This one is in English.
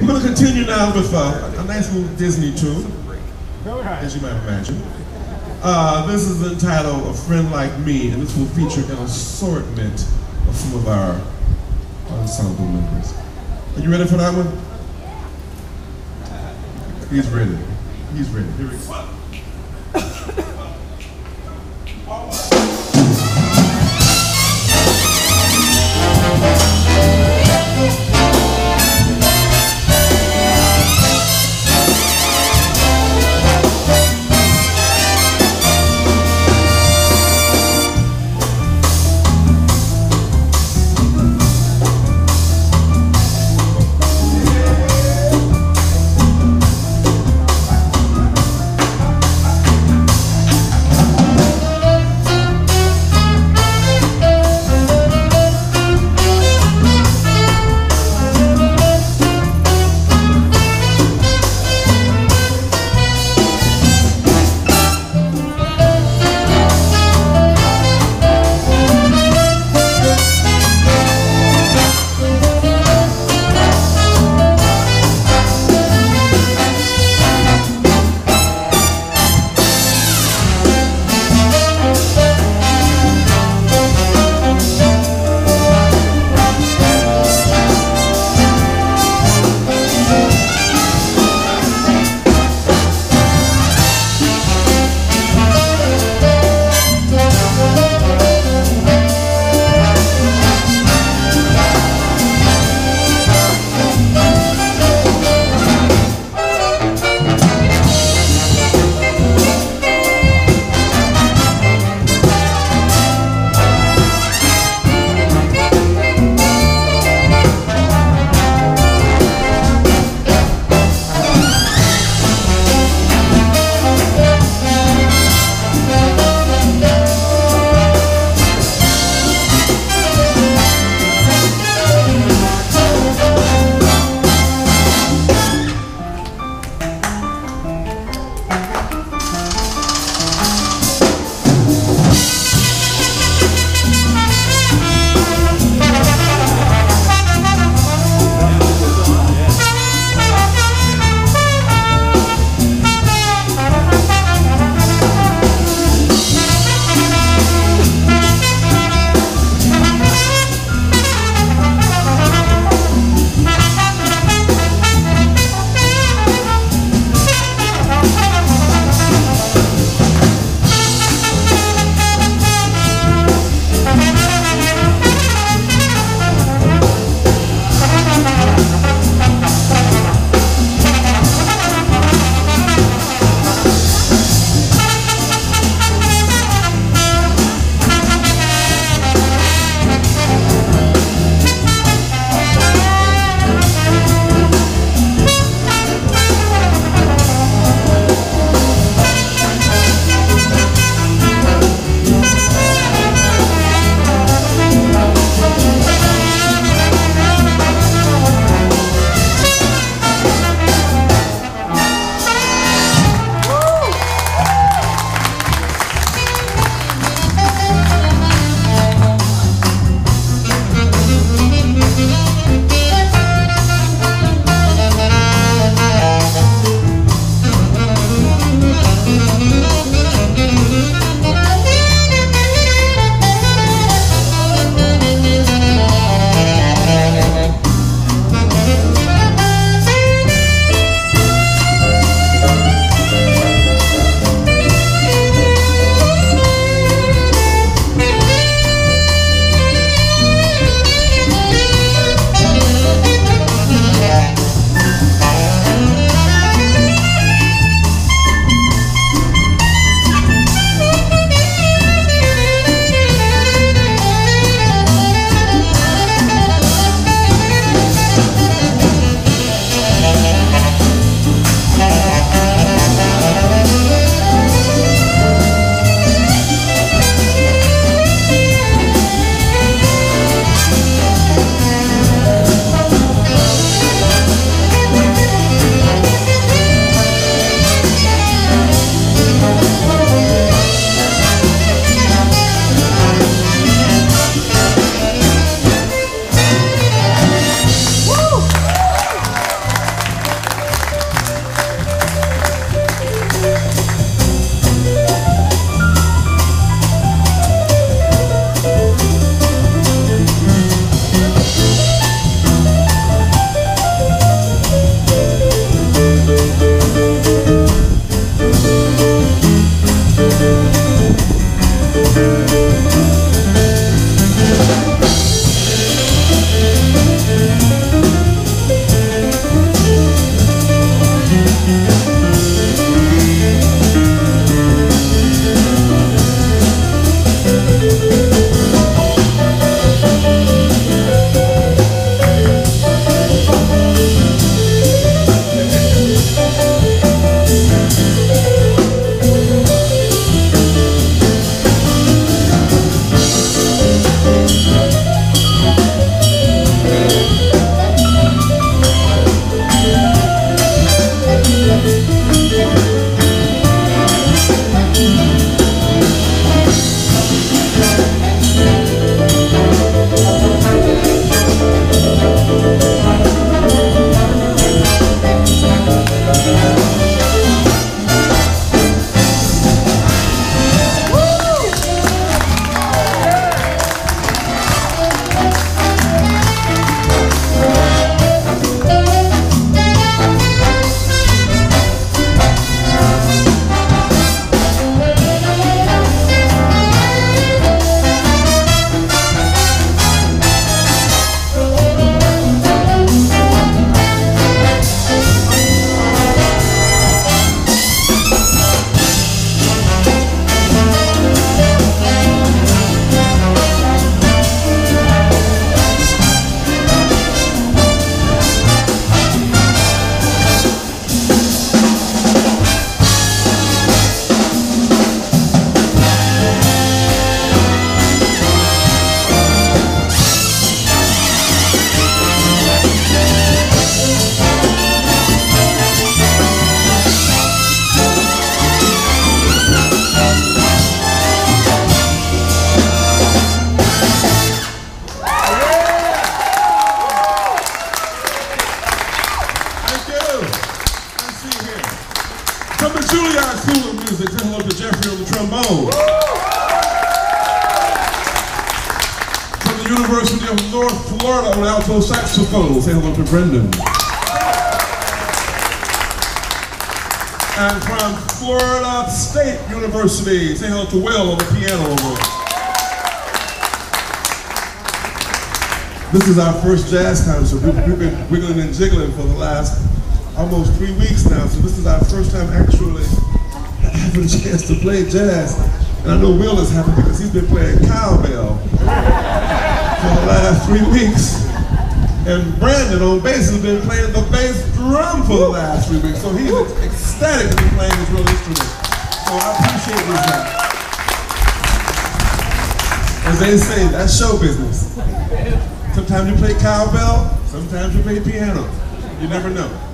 We're going to continue now with uh, a nice little Disney tune, as you might imagine. Uh, this is entitled A Friend Like Me, and this will feature an assortment of some of our ensemble members. Are you ready for that one? He's ready. He's ready. Here we go. From the University of North Florida on alto saxophone. Say hello to Brendan. And from Florida State University. Say hello to Will on the piano. This is our first jazz concert. We've been wiggling and jiggling for the last almost three weeks now, so this is our first time actually having a chance to play jazz. And I know Will is happy because he's been playing cowbell for the last three weeks. And Brandon on bass has been playing the bass drum for the last three weeks. So he's ecstatic to be playing his real instrument. So I appreciate this guy. As they say, that's show business. Sometimes you play cowbell, sometimes you play piano. You never know.